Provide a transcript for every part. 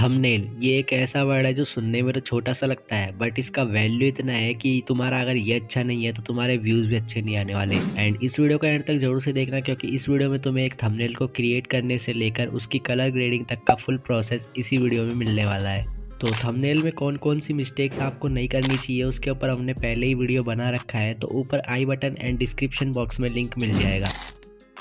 Thumbnail ये एक ऐसा वर्ड है जो सुनने में तो छोटा सा लगता है बट इसका वैल्यू इतना है कि तुम्हारा अगर ये अच्छा नहीं है तो तुम्हारे व्यूज़ भी अच्छे नहीं आने वाले। एंड इस वीडियो को एंड तक ज़रूर से देखना, क्योंकि इस वीडियो में तुम्हें एक थंबनेल को क्रिएट करने से लेकर उसकी कलर ग्रेडिंग तक का फुल प्रोसेस इसी वीडियो में मिलने वाला है। तो थंबनेल में कौन कौन सी मिस्टेक्स आपको नहीं करनी चाहिए, उसके ऊपर हमने पहले ही वीडियो बना रखा है तो ऊपर i button and description box में लिंक मिल जाएगा।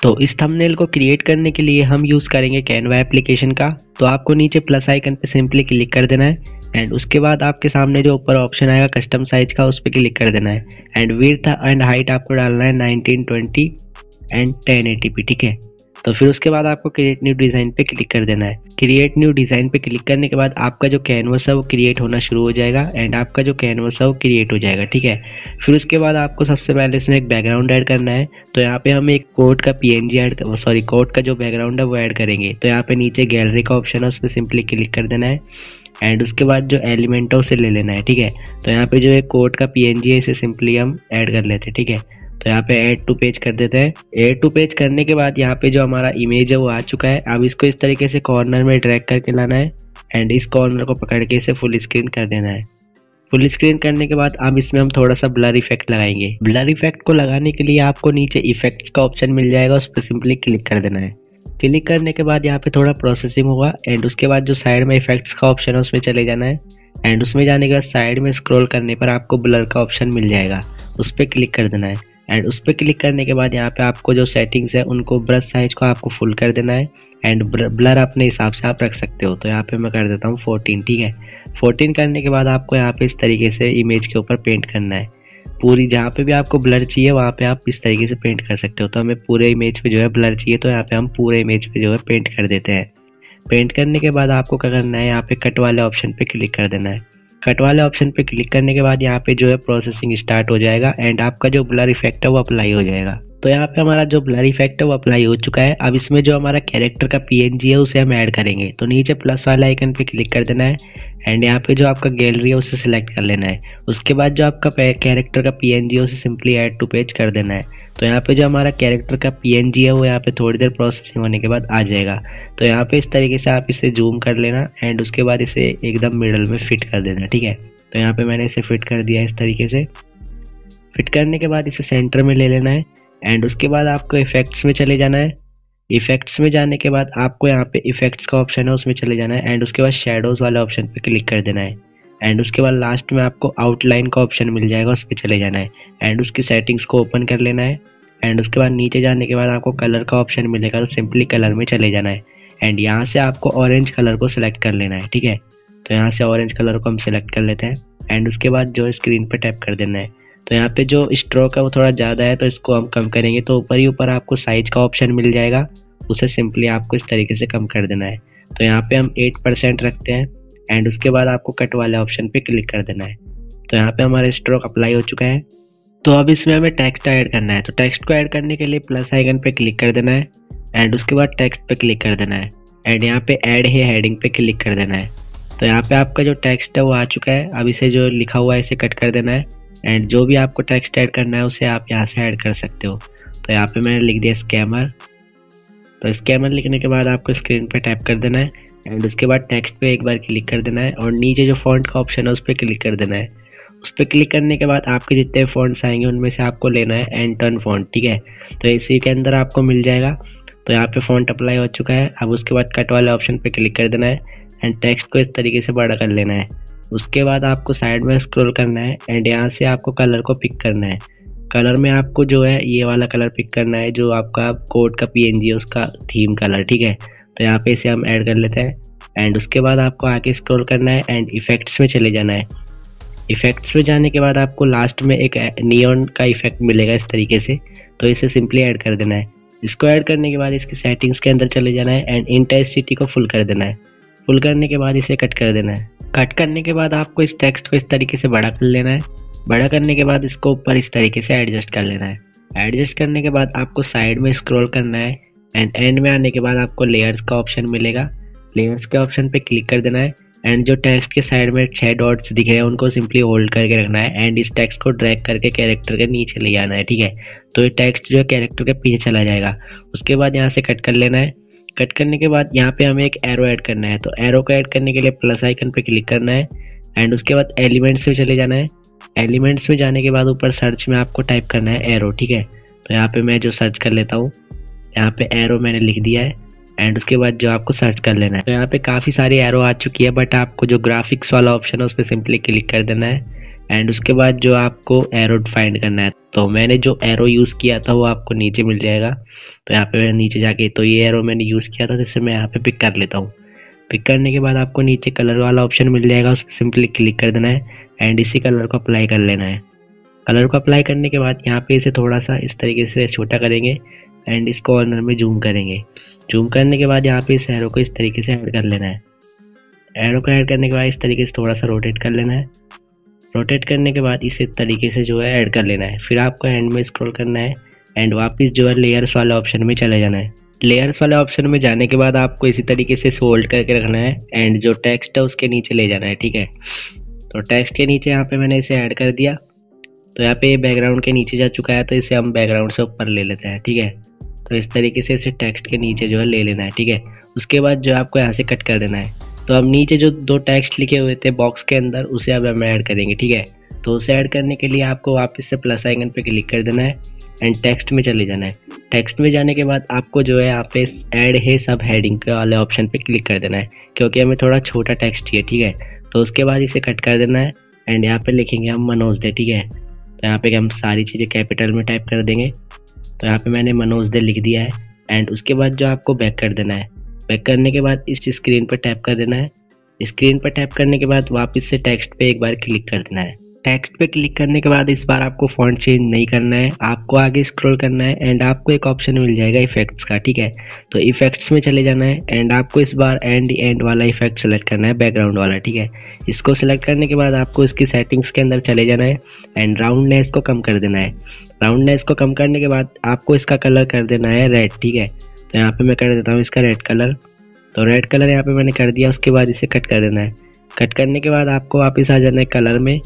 तो इस थंबनेल को क्रिएट करने के लिए हम यूज़ करेंगे कैनवा एप्लीकेशन का। तो आपको नीचे प्लस आइकन पे सिंपली क्लिक कर देना है। एंड उसके बाद आपके सामने जो ऊपर ऑप्शन आएगा कस्टम साइज़ का, उस पर क्लिक कर देना है। एंड वीर्थ एंड हाइट आपको डालना है 1920 एंड 1080p ठीक है? तो फिर उसके बाद आपको क्रिएट न्यू डिज़ाइन पे क्लिक कर देना है। क्रिएट न्यू डिज़ाइन पे क्लिक करने के बाद आपका जो कैनवस है वो क्रिएट होना शुरू हो जाएगा एंड आपका जो कैनवस है वो क्रिएट हो जाएगा, ठीक है? फिर उसके बाद आपको सबसे पहले इसमें एक बैकग्राउंड ऐड करना है। तो यहाँ पे हम एक कोड का P N G add sorry code का जो बैकग्राउंड है वो ऐड करेंगे। तो यहाँ पे नीचे गैलरी का ऑप्शन है उस पर सिंपली क्लिक कर देना है एंड उसके बाद जो एलिमेंट है उसे ले लेना है, ठीक है? तो यहाँ पे जो एक कोड का पीएनजी है, इसे सिंपली हम ऐड कर लेते हैं, ठीक है? तो यहाँ पे ऐड टू पेज कर देते हैं। ऐड टू पेज करने के बाद यहाँ पे जो हमारा इमेज है वो आ चुका है। अब इसको इस तरीके से कॉर्नर में ड्रैग करके लाना है एंड इस कॉर्नर को पकड़ के इसे फुल स्क्रीन कर देना है। फुल स्क्रीन करने के बाद अब इसमें हम थोड़ा सा ब्लर इफ़ेक्ट लगाएँगे। ब्लर इफ़ेक्ट को लगाने के लिए आपको नीचे इफेक्ट्स का ऑप्शन मिल जाएगा, उस पर सिंपली क्लिक कर देना है। क्लिक करने के बाद यहाँ पे थोड़ा प्रोसेसिंग होगा एंड उसके बाद जो साइड में इफेक्ट्स का ऑप्शन है उसमें चले जाना है एंड उसमें जाने के बाद साइड में स्क्रॉल करने पर आपको ब्लर का ऑप्शन मिल जाएगा। उस पर क्लिक कर देना है। एंड उस पर क्लिक करने के बाद यहाँ पे आपको जो सेटिंग्स है, उनको ब्रश साइज़ को आपको फुल कर देना है। एंड ब्लर अपने हिसाब से आप रख सकते हो। तो यहाँ पे मैं कर देता हूँ फोर्टीन ठीक है? फोर्टीन करने के बाद आपको यहाँ पे इस तरीके से इमेज के ऊपर पेंट करना है। पूरी जहाँ पे भी आपको ब्लर चाहिए, वहाँ पे आप इस तरीके से पेंट कर सकते हो। तो हमें पूरे इमेज पे जो है ब्लर चाहिए तो यहाँ पे हम पूरे इमेज पे जो है पेंट कर देते हैं। पेंट करने के बाद आपको क्या करना है, यहाँ पे कट वाले ऑप्शन पे क्लिक कर देना है। कट वाले ऑप्शन पे क्लिक करने के बाद यहाँ पे जो है प्रोसेसिंग स्टार्ट हो जाएगा एंड आपका जो ब्लर इफ़ेक्ट है वो अप्लाई हो जाएगा। तो यहाँ पे हमारा जो ब्लर इफ़ेक्ट है, वो अप्लाई हो चुका है। अब इसमें जो हमारा कैरेक्टर का पीएनजी है, उसे हम ऐड करेंगे। तो नीचे प्लस वाले आइकन पे क्लिक कर देना है। एंड यहाँ पे जो आपका गैलरी है, उसे सिलेक्ट कर लेना है। उसके बाद जो आपका कैरेक्टर का पीएनजी है, उसे सिंपली ऐड टू पेज कर देना है। तो यहाँ पे जो हमारा कैरेक्टर का पीएनजी है, वो यहाँ पे थोड़ी देर प्रोसेसिंग होने के बाद आ जाएगा। तो यहाँ पे इस तरीके से आप इसे जूम कर लेना एंड उसके बाद इसे एकदम मिडल में फिट कर देना, ठीक है? तो यहाँ पे मैंने इसे फिट कर दिया इस तरीके से। फिट करने के बाद इसे सेंटर में ले लेना है। एंड उसके बाद आपको इफेक्ट्स में चले जाना है। इफेक्ट्स में जाने के बाद आपको यहाँ पे इफेक्ट्स का ऑप्शन है, उसमें चले जाना है। एंड उसके बाद शेडोज़ वाले ऑप्शन पे क्लिक कर देना है। एंड उसके बाद लास्ट में आपको आउटलाइन का ऑप्शन मिल जाएगा उस पर चले जाना है। एंड उसकी सेटिंग्स को ओपन कर लेना है। एंड उसके बाद नीचे जाने के बाद आपको कलर का ऑप्शन मिलेगा तो सिंपली कलर में चले जाना है। एंड यहाँ से आपको ऑरेंज कलर को सिलेक्ट कर लेना है, ठीक है? तो यहाँ से ऑरेंज कलर को हम सिलेक्ट कर लेते हैं। एंड उसके बाद जो स्क्रीन पर टैप कर देना है। तो यहाँ पे जो स्ट्रोक है वो थोड़ा ज़्यादा है तो इसको हम कम करेंगे। तो ऊपर ही ऊपर आपको साइज़ का ऑप्शन मिल जाएगा। उसे सिंपली आपको इस तरीके से कम कर देना है। तो यहाँ पे हम एट परसेंट रखते हैं एंड उसके बाद आपको कट वाले ऑप्शन पे क्लिक कर देना है। तो यहाँ पे हमारा स्ट्रोक अप्लाई हो चुका है। तो अब इसमें हमें टेक्स्ट ऐड करना है। तो टेक्स्ट को ऐड करने के लिए प्लस आइकन पे क्लिक कर देना है एंड उसके बाद टेक्स्ट पे क्लिक कर देना है एंड यहाँ पे ऐड है हेडिंग पे क्लिक कर देना है। तो यहाँ पे आपका जो टेक्स्ट है वो आ चुका है। अब इसे जो लिखा हुआ है, इसे कट कर देना है। एंड जो भी आपको टेक्स्ट ऐड करना है, उसे आप यहाँ से ऐड कर सकते हो। तो यहाँ पे मैंने लिख दिया स्कैमर तो स्कैमर लिखने के बाद आपको स्क्रीन पे टैप कर देना है। एंड उसके बाद टेक्स्ट पे एक बार क्लिक कर देना है। और नीचे जो फॉन्ट का ऑप्शन है, उस पर क्लिक कर देना है। उस पर क्लिक करने के बाद आपके जितने फॉन्ट्स आएँगे, उनमें से आपको लेना है एंड टर्न फॉन्ट ठीक है? तो इसी के अंदर आपको मिल जाएगा। तो यहाँ पे फॉन्ट अप्लाई हो चुका है। अब उसके बाद कट वाले ऑप्शन पे क्लिक कर देना है। एंड टेक्स्ट को इस तरीके से बड़ा कर लेना है। उसके बाद आपको साइड में स्क्रॉल करना है एंड यहाँ से आपको कलर को पिक करना है। कलर में आपको जो है ये वाला कलर पिक करना है, जो आपका कोड का पी है, उसका थीम कलर ठीक है? तो यहाँ पे इसे हम ऐड कर लेते हैं एंड उसके बाद आपको आगे स्क्रॉल करना है एंड इफेक्ट्स में चले जाना है। इफेक्ट्स में जाने के बाद आपको लास्ट में एक नियॉन का इफ़ेक्ट मिलेगा इस तरीके से तो इसे सिंपली ऐड कर देना है। इसको ऐड करने के बाद इसकी सेटिंग्स के अंदर चले जाना है एंड इंटेंसिटी को फुल कर देना है। फुल करने के बाद इसे कट कर देना है। कट करने के बाद आपको इस टेक्स्ट को इस तरीके से बड़ा कर लेना है। बड़ा करने के बाद इसको ऊपर इस तरीके से एडजस्ट कर लेना है। एडजस्ट करने के बाद आपको साइड में स्क्रॉल करना है एंड एंड में आने के बाद आपको लेयर्स का ऑप्शन मिलेगा। लेयर्स के ऑप्शन पे क्लिक कर देना है एंड जो टेक्स्ट के साइड में छह डॉट्स दिख रहे हैं, उनको सिंपली होल्ड करके रखना है एंड इस टेक्स्ट को ड्रैग करके कैरेक्टर के नीचे ले आना है, ठीक है? तो ये टेक्स्ट जो है कैरेक्टर के पीछे चला जाएगा। उसके बाद यहाँ से कट कर लेना है। कट करने के बाद यहाँ पे हमें एक एरो ऐड करना है। तो एरो को ऐड करने के लिए प्लस आइकन पे क्लिक करना है एंड उसके बाद एलिमेंट्स में चले जाना है। एलिमेंट्स में जाने के बाद ऊपर सर्च में आपको टाइप करना है एरो ठीक है? तो यहाँ पे मैं जो सर्च कर लेता हूँ, यहाँ पे एरो मैंने लिख दिया है एंड उसके बाद जो आपको सर्च कर लेना है। तो यहाँ पे काफ़ी सारी एरो आ चुकी है बट आपको जो ग्राफिक्स वाला ऑप्शन है, उस पर सिंपली क्लिक कर देना है। एंड उसके बाद जो आपको एरो फाइंड करना है तो मैंने जो एरो यूज़ किया था वो आपको नीचे मिल जाएगा। तो यहाँ पे मैं नीचे जाके तो ये एरो मैंने यूज़ किया था जिससे मैं यहाँ पे पिक कर लेता हूँ। पिक करने के बाद आपको नीचे कलर वाला ऑप्शन मिल जाएगा, उस पर सिंपली क्लिक कर देना है। एंड इसी कलर को अप्लाई कर लेना है। कलर को अप्लाई करने के बाद यहाँ पे इसे थोड़ा सा इस तरीके से छोटा करेंगे। एंड इस कॉर्नर में जूम करेंगे। जूम करने के बाद यहाँ पे इस एरो को इस तरीके से ऐड कर लेना है। एरो को ऐड करने के बाद इस तरीके से थोड़ा सा रोटेट कर लेना है। रोटेट करने के बाद इसे तरीके से जो है ऐड कर लेना है। फिर आपको एंड में स्क्रॉल करना है एंड वापस जो है लेयर्स वाले ऑप्शन में चले जाना है। लेयर्स वाले ऑप्शन में जाने के बाद आपको इसी तरीके से सोल्ड करके रखना है एंड जो टेक्स्ट है उसके नीचे ले जाना है, ठीक है? तो टेक्स्ट के नीचे यहाँ पे मैंने इसे ऐड कर दिया। तो यहाँ पे बैकग्राउंड के नीचे जा चुका है तो इसे हम बैकग्राउंड से ऊपर ले लेते हैं, ठीक है? तो इस तरीके से इसे टेक्स्ट के नीचे जो है ले लेना है, ठीक है? उसके बाद जो आपको यहाँ से कट कर देना है। तो अब नीचे जो दो टेक्स्ट लिखे हुए थे बॉक्स के अंदर, उसे अब हम ऐड करेंगे, ठीक है? तो उसे ऐड करने के लिए आपको वापस से प्लस आइकन पे क्लिक कर देना है एंड टेक्स्ट में चले जाना है। टेक्स्ट में जाने के बाद आपको जो है, यहाँ पे ऐड है सब हेडिंग के वाले ऑप्शन पे क्लिक कर देना है, क्योंकि हमें थोड़ा छोटा टेक्स्ट चाहिए, ठीक है? तो उसके बाद इसे कट कर देना है एंड यहाँ पे लिखेंगे हम मनोज दे, ठीक है? तो यहाँ पे हम सारी चीज़ें कैपिटल में टाइप कर देंगे। तो यहाँ पे मैंने मनोज दे लिख दिया है एंड उसके बाद जो आपको बैक कर देना है बैक करने के बाद इस स्क्रीन पर टैप कर देना है। स्क्रीन पर टैप करने के बाद वापस से टेक्स्ट पे एक बार क्लिक कर देना है। टेक्स्ट पे क्लिक करने के बाद इस बार आपको फॉन्ट चेंज नहीं करना है। आपको आगे स्क्रॉल करना है एंड आपको एक ऑप्शन मिल जाएगा इफेक्ट्स का, ठीक है? तो इफेक्ट्स में चले जाना है एंड आपको इस बार एंड एंड वाला इफ़ेक्ट सेलेक्ट करना है बैकग्राउंड वाला, ठीक है? इसको सेलेक्ट करने के बाद आपको इसकी सेटिंग्स के अंदर चले जाना है एंड राउंडनेस को कम कर देना है। राउंडनेस को कम करने के बाद आपको इसका कलर कर देना है रेड ठीक है? तो यहाँ पे मैं कर देता हूँ इसका रेड कलर तो रेड कलर यहाँ पे मैंने कर दिया, उसके बाद इसे कट कर देना है। कट करने के बाद आपको वापस आ जाना है कलर में।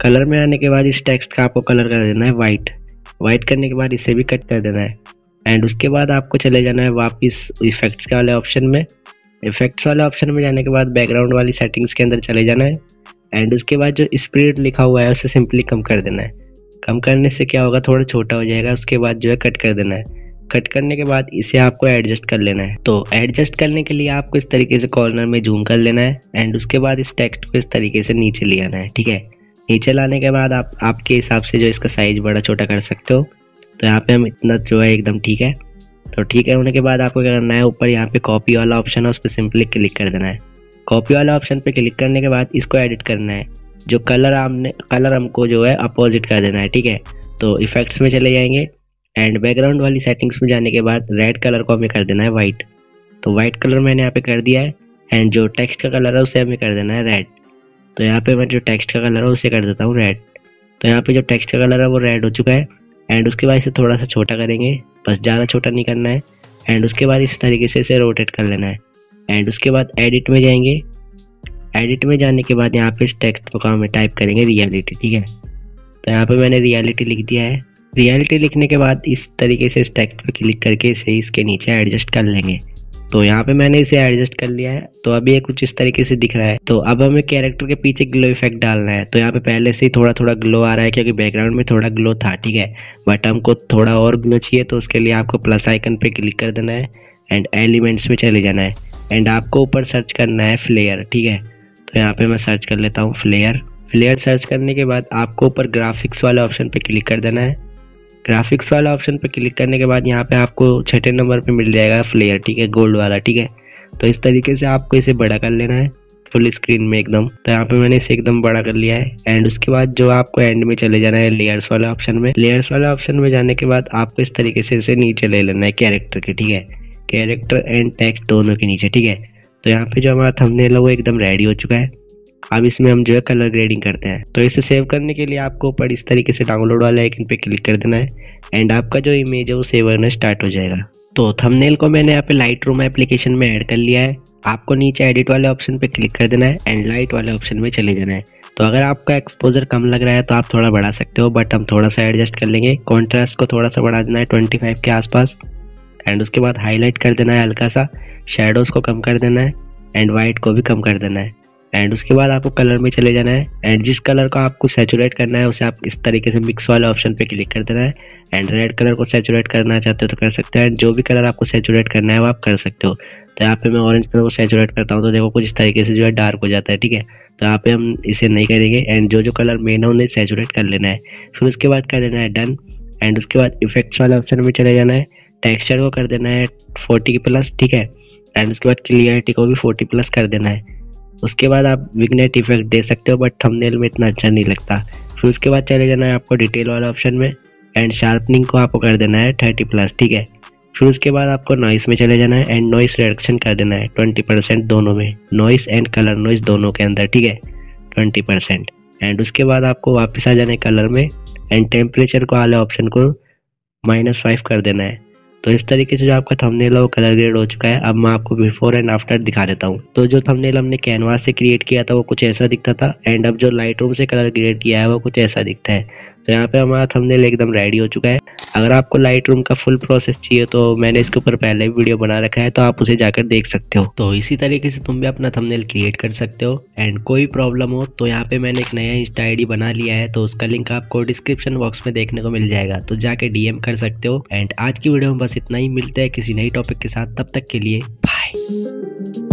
कलर में आने के बाद इस टेक्स्ट का आपको कलर कर देना है वाइट वाइट करने के बाद इसे भी कट कर देना है। एंड उसके बाद आपको चले जाना है वापस इफेक्ट्स के वाले ऑप्शन में। इफेक्ट्स वाले ऑप्शन में जाने के बाद बैकग्राउंड वाली सेटिंग्स के अंदर चले जाना है। एंड उसके बाद जो स्प्रिट लिखा हुआ है, उसे सिंपली कम कर देना है। कम करने से क्या होगा? थोड़ा छोटा हो जाएगा। उसके बाद जो है कट कर देना है। कट करने के बाद इसे आपको एडजस्ट कर लेना है। तो एडजस्ट करने के लिए आपको इस तरीके से कॉर्नर में जूम कर लेना है एंड उसके बाद इस टेक्स्ट को इस तरीके से नीचे ले आना है, ठीक है? नीचे लाने के बाद आप, आपके हिसाब से जो इसका साइज़ बड़ा छोटा कर सकते हो। तो यहाँ पे हम इतना जो है एकदम ठीक है। तो ठीक है, होने के बाद आपको क्या करना है, ऊपर यहाँ पे कॉपी वाला ऑप्शन है, उस पर सिंपली क्लिक कर देना है। कॉपी वाला ऑप्शन पे क्लिक करने के बाद इसको एडिट करना है। जो कलर हमने कलर हमको जो है अपोजिट कर देना है, ठीक है? तो इफेक्ट्स में चले जाएँगे। एंड बैकग्राउंड वाली सेटिंग्स में जाने के बाद रेड कलर को हमें कर देना है वाइट तो वाइट कलर मैंने यहाँ पे कर दिया है एंड जो टेक्स्ट का कलर है उसे हमें कर देना है रेड तो यहाँ पे मैं जो टेक्स्ट का कलर है उसे कर देता हूँ रेड तो यहाँ पे जो टेक्स्ट का कलर है वो रेड हो चुका है एंड उसके बाद इसे थोड़ा सा छोटा करेंगे. बस ज़्यादा छोटा नहीं करना है एंड उसके बाद इस तरीके से इसे रोटेट कर लेना है. एंड उसके बाद एडिट में जाएँगे. एडिट में जाने के बाद यहाँ पे इस टेक्स्ट को हमें टाइप करेंगे रियलिटी ठीक है? तो यहाँ पे मैंने रियलिटी लिख दिया है. रियलिटी लिखने के बाद इस तरीके से इस पर क्लिक करके इसे इसके नीचे एडजस्ट कर लेंगे। तो यहाँ पे मैंने इसे एडजस्ट कर लिया है। तो अभी ये कुछ इस तरीके से दिख रहा है। तो अब हमें कैरेक्टर के पीछे ग्लो इफ़ेक्ट डालना है। तो यहाँ पे पहले से ही थोड़ा थोड़ा ग्लो आ रहा है क्योंकि बैकग्राउंड में थोड़ा ग्लो था, ठीक है? बट हमको थोड़ा और ग्लो चाहिए तो उसके लिए आपको प्लस आइकन पे क्लिक कर देना है एंड एलिमेंट्स में चले जाना है। एंड आपको ऊपर सर्च करना है फ्लेयर ठीक है? तो यहाँ पर मैं सर्च कर लेता हूँ फ्लेयर फ्लेयर सर्च करने के बाद आपको ऊपर ग्राफिक्स वाले ऑप्शन पर क्लिक कर देना है। ग्राफिक्स वाला ऑप्शन पर क्लिक करने के बाद यहाँ पे आपको छठे नंबर पे मिल जाएगा फ्लेयर ठीक है? गोल्ड वाला, ठीक है? तो इस तरीके से आपको इसे बड़ा कर लेना है फुल स्क्रीन में एकदम। तो यहाँ पे मैंने इसे एकदम बड़ा कर लिया है। एंड उसके बाद जो आपको एंड में चले जाना है लेयर्स वाले ऑप्शन में लेयर्स वाले ऑप्शन में जाने के बाद आपको इस तरीके से इसे नीचे ले लेना है कैरेक्टर के, ठीक है? कैरेक्टर एंड टेक्स्ट दोनों के नीचे, ठीक है? तो यहाँ पे जो हमारा थंबनेल है, वो एकदम रेडी हो चुका है। अब इसमें हम जो है कलर ग्रेडिंग करते हैं। तो इसे सेव करने के लिए आपको ऊपर इस तरीके से डाउनलोड वाले आइकन पे क्लिक कर देना है। एंड आपका जो इमेज है, वो सेव होना स्टार्ट हो जाएगा। तो थंबनेल को मैंने यहाँ पे लाइट रूम एप्लीकेशन में ऐड कर लिया है। आपको नीचे एडिट वाले ऑप्शन पे क्लिक कर देना है एंड लाइट वाले ऑप्शन में चले जाना है। तो अगर आपका एक्सपोजर कम लग रहा है तो आप थोड़ा बढ़ा सकते हो बट हम थोड़ा सा एडजस्ट कर लेंगे। कॉन्ट्रास्ट को थोड़ा सा बढ़ा देना है ट्वेंटी के आसपास। एंड उसके बाद हाईलाइट कर देना है हल्का सा। शेडोज़ को कम कर देना है। एंड वाइट को भी कम कर देना है। एंड उसके बाद आपको कलर में चले जाना है। एंड जिस कलर को आपको सेचुरेट करना है, उसे आप इस तरीके से मिक्स वाले ऑप्शन पे क्लिक कर देना है। एंड रेड कलर को सेचुरेट करना चाहते हो तो कर सकते हो। एंड जो भी कलर आपको सेचुरेट करना है, वो आप कर सकते हो। तो यहाँ पे मैं ऑरेंज कलर को सेचुरेट करता हूँ तो देखो कुछ इस तरीके से जो है डार्क हो जाता है, ठीक है? तो यहाँ पे हम इसे नहीं करेंगे। एंड जो जो कलर मेन है, उन्हें सेचुरेट कर लेना है। फिर उसके बाद कर देना है? डन एंड उसके बाद इफेक्ट्स वाले ऑप्शन में चले जाना है। टेक्सचर को कर देना है फोर्टी प्लस ठीक है? एंड उसके बाद क्लियरिटी को भी फोर्टी प्लस कर देना है। उसके बाद आप विगनेट इफ़ेक्ट दे सकते हो बट थंबनेल में इतना अच्छा नहीं लगता। फिर उसके बाद चले जाना है आपको डिटेल वाला ऑप्शन में एंड शार्पनिंग को आपको कर देना है थर्टी प्लस ठीक है? फिर उसके बाद आपको नॉइस में चले जाना है एंड नॉइस रिडक्शन कर देना है ट्वेंटी परसेंट दोनों में। नॉइस एंड कलर नॉइस दोनों के अंदर, ठीक है? ट्वेंटी परसेंट एंड उसके बाद आपको वापस आ जाना है कलर में एंड टेम्परेचर को वाले ऑप्शन को माइनस फाइव कर देना है। तो इस तरीके से जो आपका थंबनेल है, वो कलर ग्रेड हो चुका है। अब मैं आपको बिफोर एंड आफ्टर दिखा देता हूँ। तो जो थंबनेल हमने कैनवास से क्रिएट किया था, वो कुछ ऐसा दिखता था। एंड अब जो लाइट से कलर ग्रेड किया है, वो कुछ ऐसा दिखता है। तो यहाँ पे हमारा थंबनेल एकदम रेडी हो चुका है। अगर आपको लाइट रूम का फुल प्रोसेस चाहिए तो मैंने इसके ऊपर पहले भी वीडियो बना रखा है तो आप उसे जाकर देख सकते हो। तो इसी तरीके से तुम भी अपना थंबनेल क्रिएट कर सकते हो। एंड कोई प्रॉब्लम हो तो यहाँ पे मैंने एक नया इंस्टा आई बना लिया है तो उसका लिंक आपको डिस्क्रिप्शन बॉक्स में देखने को मिल जाएगा। तो जाके डीएम कर सकते हो। एंड आज की वीडियो में बस इतना ही। मिलता है किसी नई टॉपिक के साथ। तब तक के लिए बाय